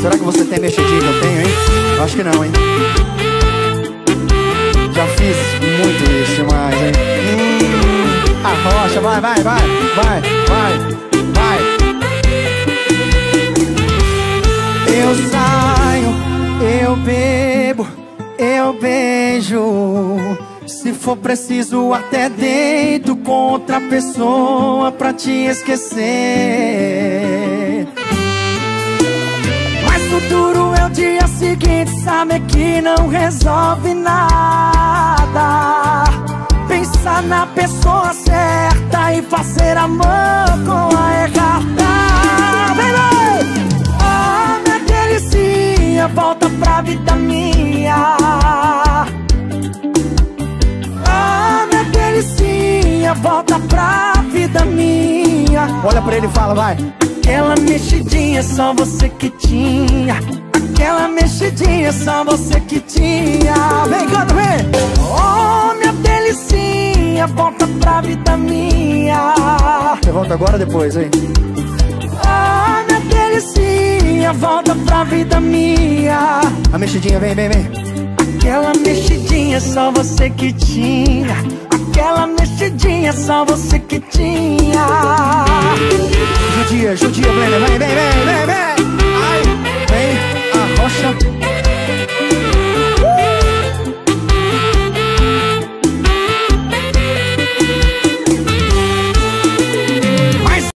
Será que você tem mexidinha que eu tenho, hein? Acho que não, hein? Já fiz muito isso demais, hein? Hum, arrocha, vai, vai, vai, vai, vai, vai. Eu saio, eu bebo, eu beijo. Se for preciso, até deito com outra pessoa pra te esquecer. Seguinte, sabe que não resolve nada. Pensar na pessoa certa e fazer amor com a errada. Vem, vem! Oh, minha delicinha, volta pra vida minha. Ah, minha delicinha, volta pra vida minha. Olha pra ele e fala, vai. Aquela mexidinha só você que tinha. Aquela mexidinha só você que tinha. Vem, canta, vem. Oh, minha delicinha, volta pra vida minha. Você volta agora ou depois, hein? Ah, minha delicinha, volta pra vida minha. A mexidinha, vem, vem, vem. Aquela mexidinha só você que tinha Aquela mexidinha só você que tinha Judia, judia, vem, vem, vem, vem,